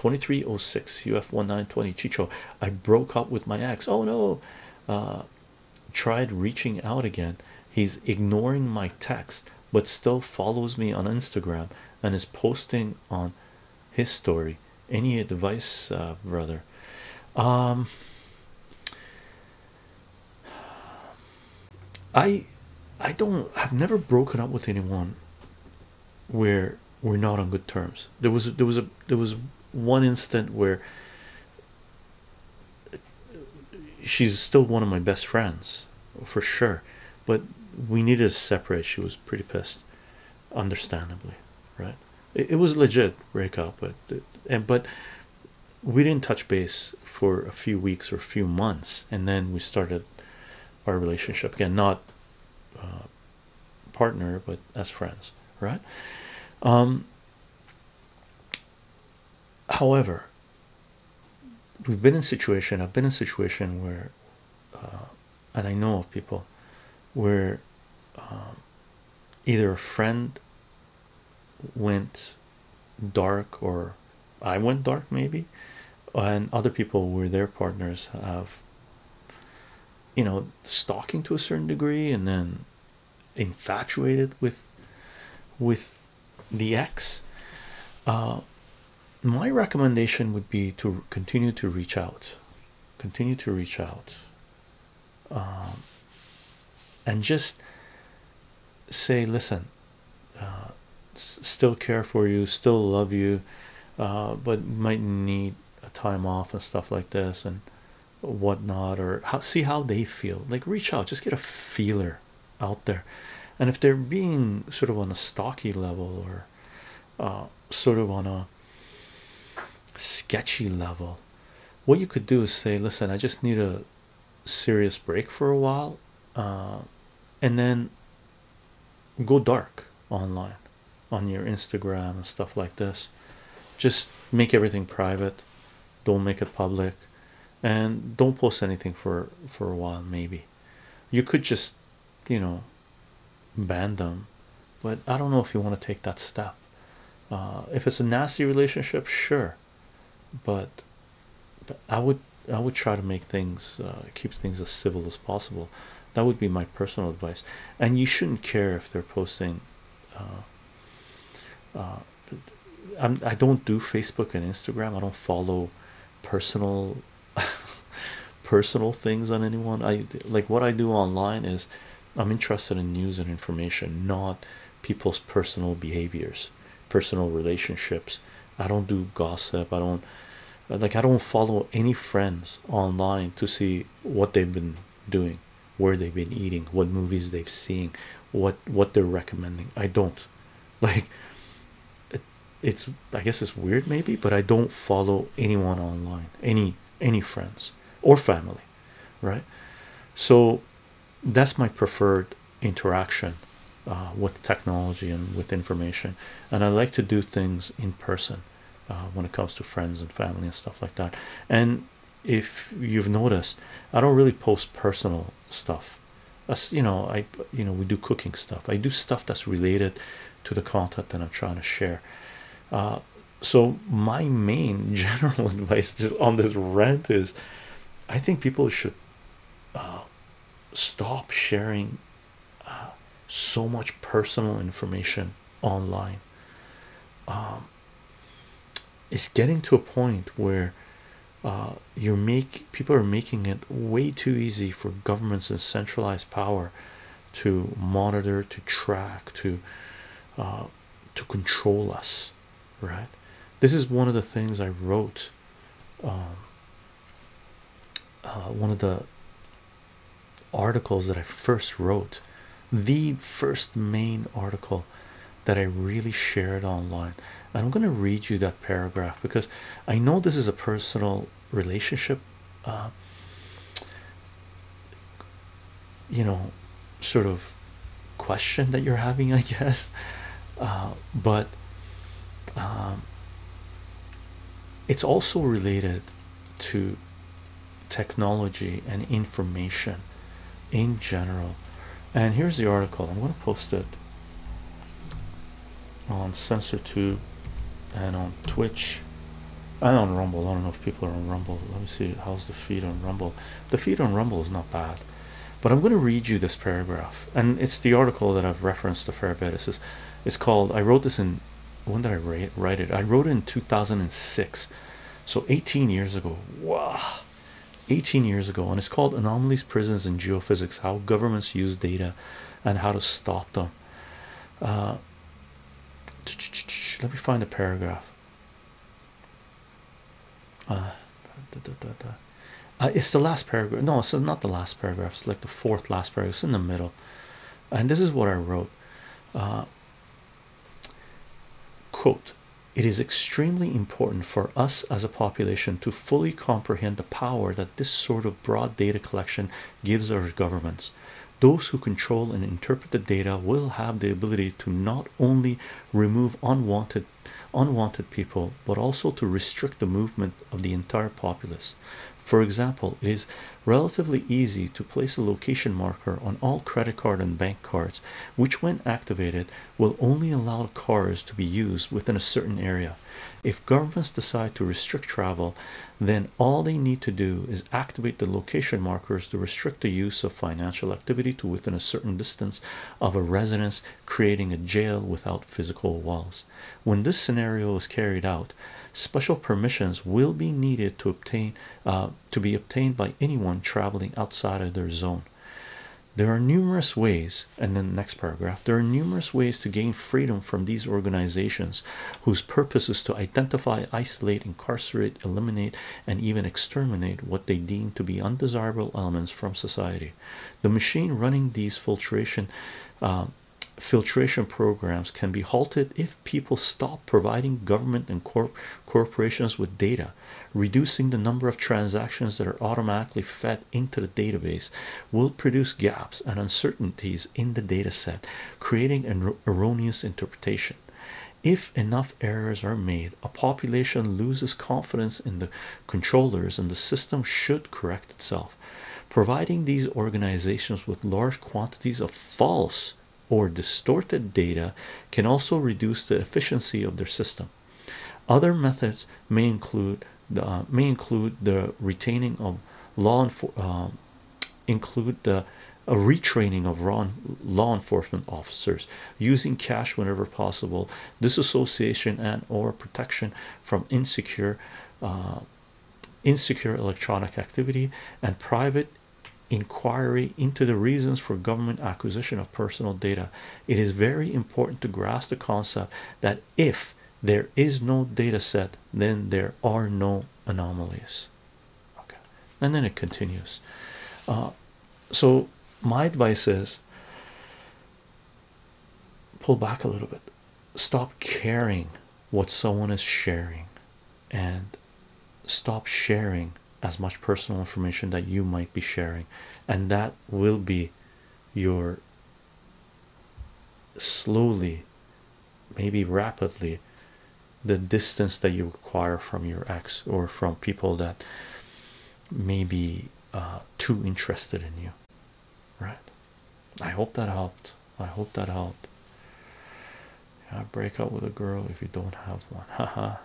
2306 uf 1920 chycho i broke up with my ex. Oh no. Uh, tried reaching out again. He's ignoring my text but still follows me on instagram and is posting on his story. Any advice uh, brother? Um i i don't i've never broken up with anyone where we're not on good terms. There was there was a there was one instant where she's still one of my best friends for sure. But we needed to separate. She was pretty pissed understandably right? It, was legit breakup but and but we didn't touch base for a few weeks or a few months and then we started our relationship again. Not uh, partner but as friends right? Um however we've been in situation i've been in situation where uh, and i know of people where um, either a friend went dark or i went dark maybe and other people where their partners have you know stalking to a certain degree and then infatuated with with the ex. Uh, my recommendation would be to continue to reach out. Continue to reach out. Um, and just say listen uh, still care for you still love you uh, but might need a time off and stuff like this and whatnot or how, see how they feel. Like reach out. Just get a feeler out there. And if they're being sort of on a stocky level or uh, sort of on a sketchy level. What you could do is say listen i just need a serious break for a while uh, and then go dark online on your instagram and stuff like this. Just make everything private. Don't make it public. And don't post anything for for a while maybe. You could just you know ban them but i don't know if you want to take that step. Uh, if it's a nasty relationship sure but, but i would i would try to make things uh, keep things as civil as possible. That would be my personal advice. And you shouldn't care if they're posting uh, uh, I'm, i don't do facebook and instagram. I don't follow personal personal things on anyone. I like what i do online is i'm interested in news and information not people's personal behaviors personal relationships i don't do gossip. I don't like i don't follow any friends online to see what they've been doing where they've been eating what movies they've seen what what they're recommending. I don't. Like it's i guess it's weird maybe but i don't follow anyone online any any friends or family right? So that's my preferred interaction uh, with technology and with information. And i like to do things in person uh, when it comes to friends and family and stuff like that. And if you've noticed i don't really post personal stuff. As you know i you know we do cooking stuff. I do stuff that's related to the content that i'm trying to share. Uh, so my main general advice just on this rant is i think people should uh, stop sharing uh, so much personal information online. Um, it's getting to a point where uh, you're make people are making it way too easy for governments and centralized power to monitor to track to uh, to control us right? This is one of the things i wrote um, uh, one of the articles that i first wrote the first main article that i really shared online. And i'm going to read you that paragraph because i know this is a personal relationship uh, you know sort of question that you're having i guess. Uh, but um, it's also related to technology and information in general. And here's the article. I'm going to post it on censortube and on twitch I'm on Rumble. I don't know if people are on Rumble. Let me see. How's the feed on Rumble? The feed on Rumble is not bad, but I'm going to read you this paragraph, and it's the article that I've referenced a fair bit. It says it's called. I wrote this in. When did I write write it? I wrote it in 2006, so 18 years ago. Wow, 18 years ago, and it's called "Anomalies, Prisons, and Geophysics: How Governments Use Data and How to Stop Them." Uh, let me find a paragraph. Uh, uh, it's the last paragraph. No, it's not the last paragraph. It's like the fourth last paragraph. It's in the middle, and this is what I wrote. Uh, quote: It is extremely important for us as a population to fully comprehend the power that this sort of broad data collection gives our governments. Those who control and interpret the data will have the ability to not only remove unwanted unwanted people but also to restrict the movement of the entire populace. For example, it is relatively easy to place a location marker on all credit card and bank cards, which, when activated, will only allow cars to be used within a certain area. If governments decide to restrict travel, then all they need to do is activate the location markers to restrict the use of financial activity to within a certain distance of a residence, creating a jail without physical walls. When this scenario is carried out, special permissions will be needed to obtain uh, to be obtained by anyone traveling outside of their zone. There are numerous ways, and then the next paragraph there are numerous ways to gain freedom from these organizations whose purpose is to identify, isolate, incarcerate, eliminate, and even exterminate what they deem to be undesirable elements from society. The machine running these filtration uh, filtration programs can be halted if people stop providing government and corp corporations with data reducing the number of transactions that are automatically fed into the database will produce gaps and uncertainties in the data set creating an er-, erroneous interpretation. If enough errors are made a population loses confidence in the controllers and the system should correct itself. Providing these organizations with large quantities of false or distorted data can also reduce the efficiency of their system. Other methods may include the uh, may include the retaining of law uh, include the a retraining of law, enforcement officers using cash whenever possible disassociation and or protection from insecure uh, insecure electronic activity and private inquiry into the reasons for government acquisition of personal data. It is very important to grasp the concept that if there is no data set, then there are no anomalies. Okay, and then it continues. Uh, so, my advice is pull back a little bit, stop caring what someone is sharing, and stop sharing as much personal information that you might be sharing, and that will be your slowly, maybe rapidly, the distance that you require from your ex or from people that may be uh, too interested in you, right? I hope that helped. I hope that helped. Yeah, break up with a girl if you don't have one. Haha.